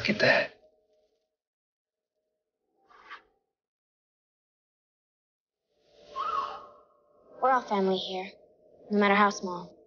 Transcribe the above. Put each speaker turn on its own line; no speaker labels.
Look at that.
We're all family here, no matter how small.